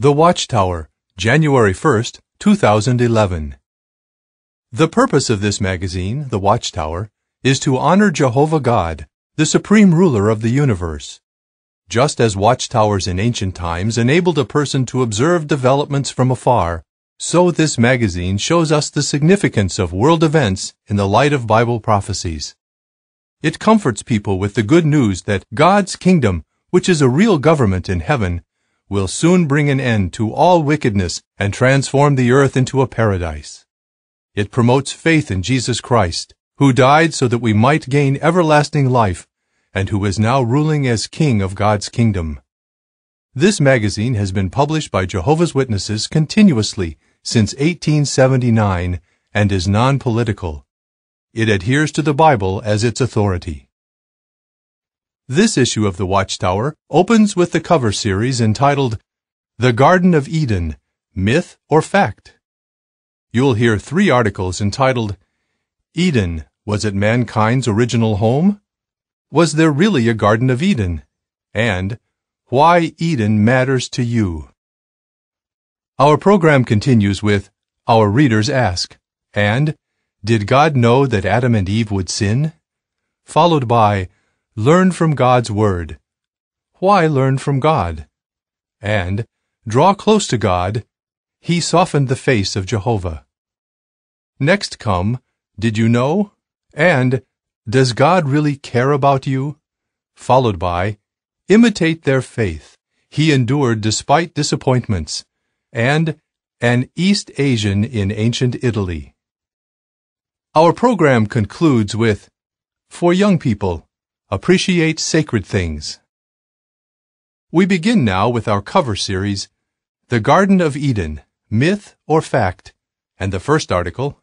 The Watchtower, January 1st, 2011. The purpose of this magazine, The Watchtower, is to honor Jehovah God, the supreme ruler of the universe. Just as watchtowers in ancient times enabled a person to observe developments from afar, so this magazine shows us the significance of world events in the light of Bible prophecies. It comforts people with the good news that God's kingdom, which is a real government in heaven, will soon bring an end to all wickedness and transform the earth into a paradise. It promotes faith in Jesus Christ, who died so that we might gain everlasting life and who is now ruling as King of God's kingdom. This magazine has been published by Jehovah's Witnesses continuously since 1879 and is non-political. It adheres to the Bible as its authority. This issue of the Watchtower opens with the cover series entitled The Garden of Eden, Myth or Fact? You'll hear three articles entitled Eden, was it mankind's original home? Was there really a Garden of Eden? And Why Eden Matters to You. Our program continues with Our Readers Ask and Did God Know That Adam and Eve Would Sin? Followed by Learn from God's Word. Why learn from God? And Draw close to God. He softened the face of Jehovah. Next come Did you know? and Does God really care about you? Followed by Imitate their faith. He endured despite disappointments. And An East Asian in Ancient Italy. Our program concludes with For young people, appreciate sacred things. We begin now with our cover series, The Garden of Eden, Myth or Fact, and the first article,